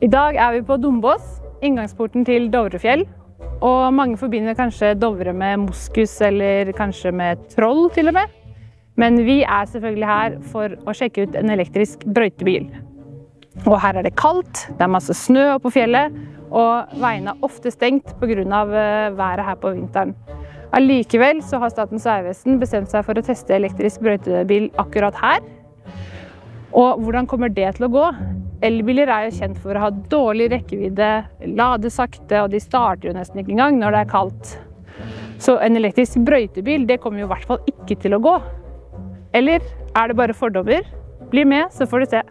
I dag er vi på Dombås, inngangsporten til Dovrefjell. Og mange forbinder kanskje Dovre med moskus eller kanskje med troll til og med. Men vi er selvfølgelig her for å sjekke ut en elektrisk brøytebil. Og her er det kaldt, det er masse snø oppå fjellet, og veiene er ofte stengt pga. Eh, været her på vinteren. Allikevel så har Statens vegvesen bestemt seg for å teste elektrisk brøytebil akkurat her. Og hvordan kommer det til å gå? Elbiler er jo kjent for å ha dårlig rekkevidde, lade sakte, og de starter jo nesten ikke engang når det er kaldt. Så en elektrisk brøytebil det kommer jo i hvert fall ikke til å gå. Eller er det bare fordommer? Bli med, så får du se.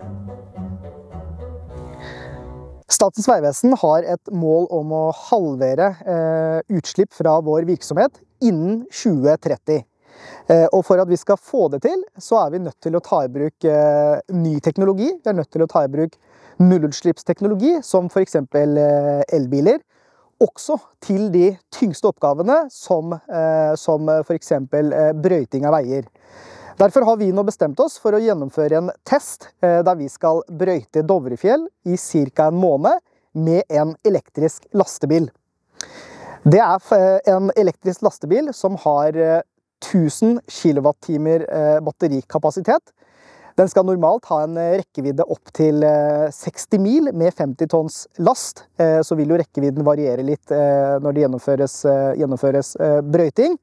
Statens vegvesen har et mål om å halvere eh, utslipp fra vår virksomhet innen 2030. Eh, og for at vi skal få det til, så er vi nødt til å ta i bruk eh, ny teknologi. Vi er nødt til å ta i bruk nullutslippsteknologi, som f.eks. Eh, elbiler. Også til de tyngste oppgavene, som, som f.eks. brøyting av veier. Derfor har vi nå bestemt oss for å gjennomføre en test der vi skal brøyte Dovrefjell i ca. en måned med en elektrisk lastebil. Det er en elektrisk lastebil som har 1000 kWt eh, batterikapasitet. Den skal normalt ha en eh, rekkevidde opp til 60 eh, mil med 50 tonns last. Så vil jo rekkevidden variere litt når det gjennomføres, gjennomføres brøyting.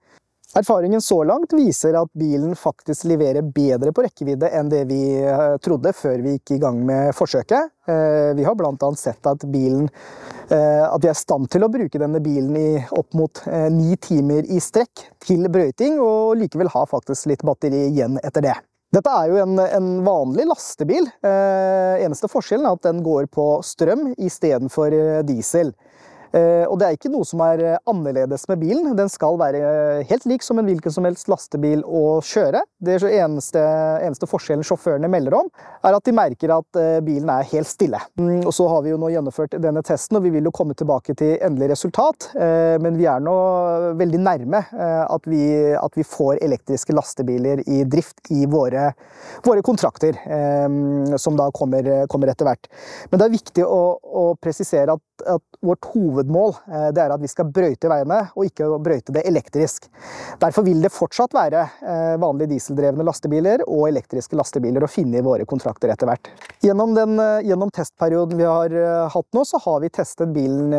Erfaringen så langt viser at bilen faktisk leverer bedre på rekkevidde enn det vi eh, trodde før vi gikk i gang med forsøket. Eh, vi har bl.a. sett at, bilen, eh, at vi er i stand til å bruke denne bilen i opp mot ni timer i strekk til brøyting, og likevel ha faktisk litt batteri igjen etter det. Dette er jo en, en vanlig lastebil. eneste forskjellen er at den går på strøm istedenfor diesel. Eh, og det er ikke noe som er eh, annerledes med bilen. Den skal være eh, helt lik som en hvilken som helst lastebil å kjøre. Det eneste, eneste forskjellen sjåførene melder om, er at de merker at bilen er helt stille. Mm, og så har vi jo nå gjennomført denne testen, og vi vil jo komme tilbake til endelig resultat. Men vi er nå veldig nærme at vi, at vi får elektriske lastebiler i drift i våre, våre kontrakter, som da kommer, kommer, etter hvert. Men det er viktig å, å presisere at, at vårt hoved hovedmål eh, det er at vi skal brøyte veiene, og ikke brøyte det elektrisk. Derfor vil det fortsatt være eh, vanlige dieseldrevne lastebiler og elektriske lastebiler å finne i våre kontrakter etter hvert. Gjennom, den, eh, gjennom testperioden vi har hatt nå, så har vi testet bilen,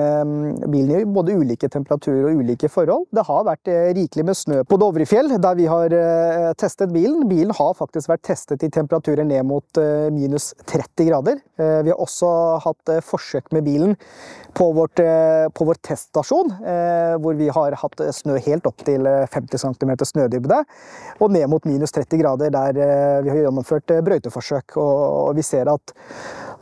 bilen, i både ulike temperaturer og ulike forhold. Det har vært rikelig med snø på Dovrefjell, der vi har testet bilen. Bilen har faktisk vært testet i temperaturer ned mot minus 30 grader. Vi har også hatt forsøk med bilen på vårt på vår teststasjon, eh, hvor vi har hatt snø helt opp til 50 cm snødybde, og ned mot minus 30 grader, der eh, vi har gjennomført eh, brøyteforsøk. Og vi ser at,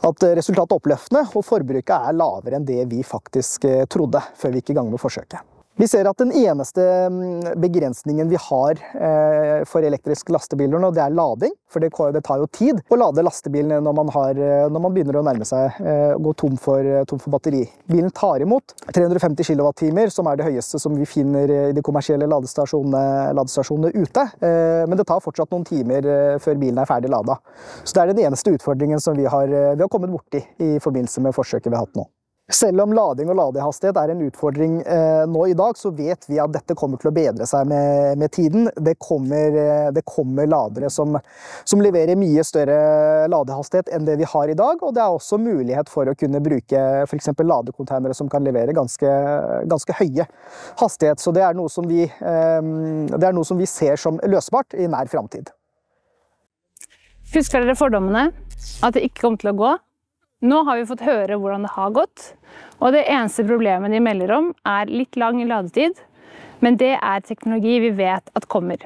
at resultatet er oppløftende, og forbruket er lavere enn det vi faktisk trodde før vi gikk i gang med forsøket. Vi ser at den eneste mm, begrensningen vi har eh, for elektriske lastebiler nå, det er lading. For det, tar jo tid å lade lastebilen når man, har, eh, når man begynner å nærme seg eh, å gå tom for, tom for, batteri. Bilen tar imot 350 kWt, som er det høyeste som vi finner i de kommersielle ladestasjonene, ladestasjonene ute. Men det tar fortsatt noen timer før bilen er ferdig lada. Så det er den eneste utfordringen som vi har, vi har kommet borti i forbindelse med forsøket vi har hatt nå. Selv om lading og ladehastighet er en utfordring eh, nå i dag, så vet vi at dette kommer til å bedre seg med, med tiden. Det kommer, eh, det kommer ladere som, som, leverer mye større ladehastighet enn det vi har i dag. Og det er også mulighet for å kunne bruke f.eks. ladekonteinere som kan levere ganske, ganske, høye hastighet. Så det er, noe som vi, eh, det er noe som vi ser som løsbart i nær framtid. Husker dere fordommene? At det ikke kom til å gå? Nå har vi fått høre hvordan det har gått, og det eneste problemet de melder om, er litt lang ladetid. Men det er teknologi vi vet at kommer.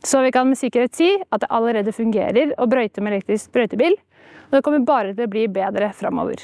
Så vi kan med sikkerhet si at det allerede fungerer å brøyte med elektrisk brøytebil, og det kommer bare til å bli bedre framover.